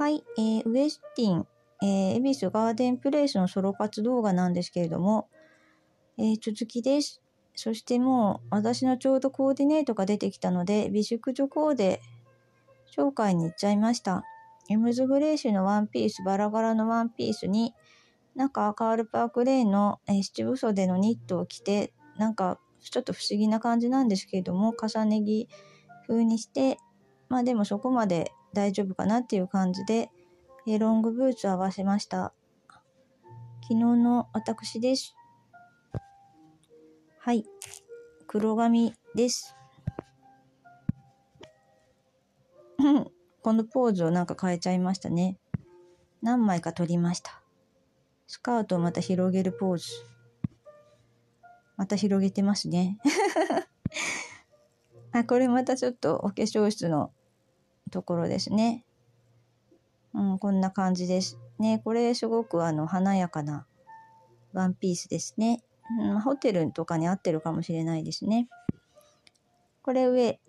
はい、えー、ウエスティン、えー、恵比寿ガーデンプレイスのソロ活動画なんですけれども、えー、続きです。そしてもう私のちょうどコーディネートが出てきたので、美淑女コーデ紹介に行っちゃいました。エムズグレイシーのワンピース、バラ柄のワンピースに、なんかカールパークレーンの、えー、七分袖のニットを着て、なんかちょっと不思議な感じなんですけれども、重ね着風にして、まあでもそこまで大丈夫かなっていう感じで、え、ロングブーツを合わせました。昨日の私です。はい。黒髪です。このポーズをなんか変えちゃいましたね。何枚か撮りました。スカートをまた広げるポーズ。また広げてますね。あ、これまたちょっとお化粧室のところですね。うん、こんな感じです。ね、これすごくあの華やかなワンピースですね。うん、ホテルとかに合ってるかもしれないですね。これ上、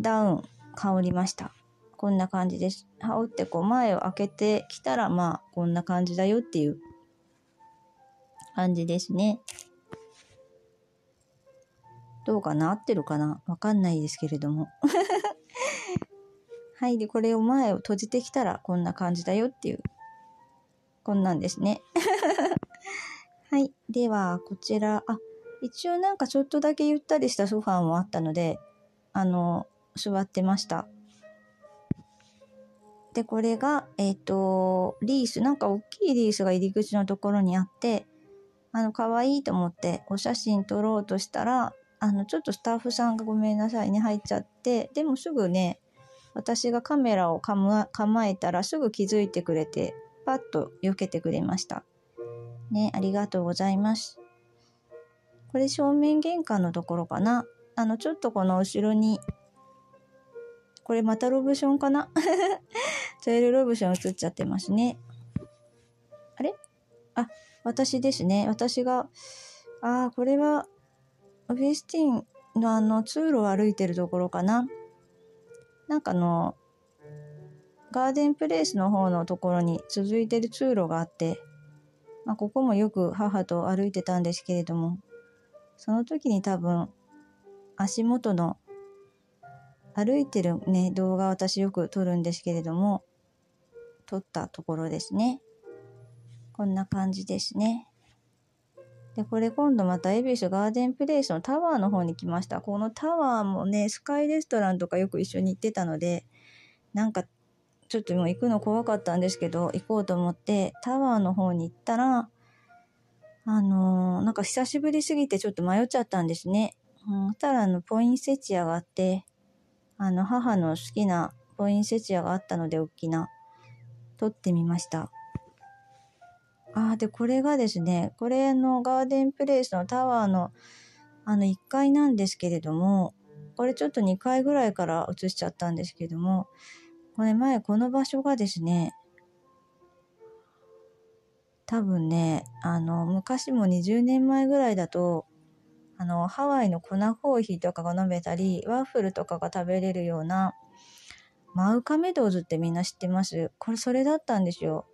ダウン、羽織りました。こんな感じです。羽織ってこう前を開けてきたら、まあ、こんな感じだよっていう感じですね。どうかな？合ってるかな？わかんないですけれども。はい。で、これを前を閉じてきたらこんな感じだよっていう、こんなんですね。はい。では、こちら、あ、一応なんかちょっとだけゆったりしたソファーもあったので、あの、座ってました。で、これが、えっ、ー、と、リース、なんか大きいリースが入り口のところにあって、あの、可愛いと思ってお写真撮ろうとしたら、あの、ちょっとスタッフさんがごめんなさいね、入っちゃって、でもすぐね、私がカメラを構えたらすぐ気づいてくれて、パッと避けてくれました。ね、ありがとうございます。これ正面玄関のところかな？あの、ちょっとこの後ろに、これまたロブションかな？トイルロブション映っちゃってますね。あれ？あ、私ですね。私が、ああ、これは、オフィスティンのあの通路を歩いてるところかな。なんかあの、ガーデンプレイスの方のところに続いてる通路があって、まあ、ここもよく母と歩いてたんですけれども、その時に多分、足元の歩いてるね、動画私よく撮るんですけれども、撮ったところですね。こんな感じですね。で、これ今度また恵比寿ガーデンプレイスのタワーの方に来ました。このタワーもね、スカイレストランとかよく一緒に行ってたので、なんかちょっともう行くの怖かったんですけど、行こうと思ってタワーの方に行ったら、あのー、なんか久しぶりすぎてちょっと迷っちゃったんですね。うん、たらあの、ポインセチアがあって、あの、母の好きなポインセチアがあったので、大きな、撮ってみました。あ、で、これがですね、これのガーデンプレイスのタワーの、あの、1階なんですけれども、これちょっと2階ぐらいから映しちゃったんですけども、これ前この場所がですね、多分ね、あの、昔も20年前ぐらいだと、あの、ハワイの粉コーヒーとかが飲めたり、ワッフルとかが食べれるような、マウカメドーズってみんな知ってます？これそれだったんですよ。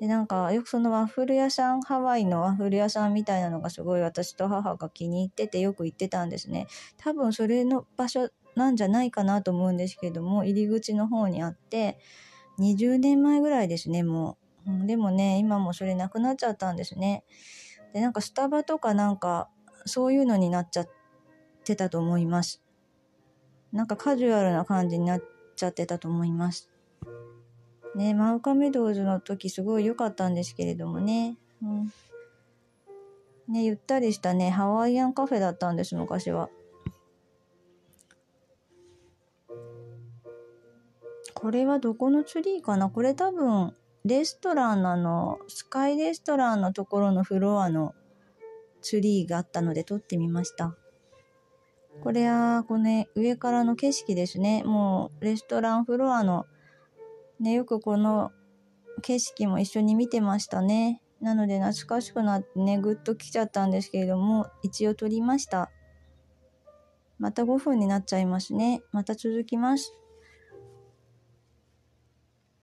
で、なんか、よくそのワッフル屋さん、ハワイのワッフル屋さんみたいなのがすごい私と母が気に入っててよく行ってたんですね。多分それの場所なんじゃないかなと思うんですけども、入り口の方にあって、20年前ぐらいですね、もう。うん、でもね、今もそれなくなっちゃったんですね。で、なんかスタバとかなんか、そういうのになっちゃってたと思います。なんかカジュアルな感じになっちゃってたと思います。ね、マウカメドーズの時すごい良かったんですけれどもね。うん。ね、ゆったりしたね、ハワイアンカフェだったんです、昔は。これはどこのツリーかな？これ多分、レストランのあの、スカイレストランのところのフロアのツリーがあったので撮ってみました。これは、この、ね、上からの景色ですね。もう、レストランフロアのね、よくこの景色も一緒に見てましたね。なので懐かしくなってね、ぐっと来ちゃったんですけれども、一応撮りました。また5分になっちゃいますね。また続きます。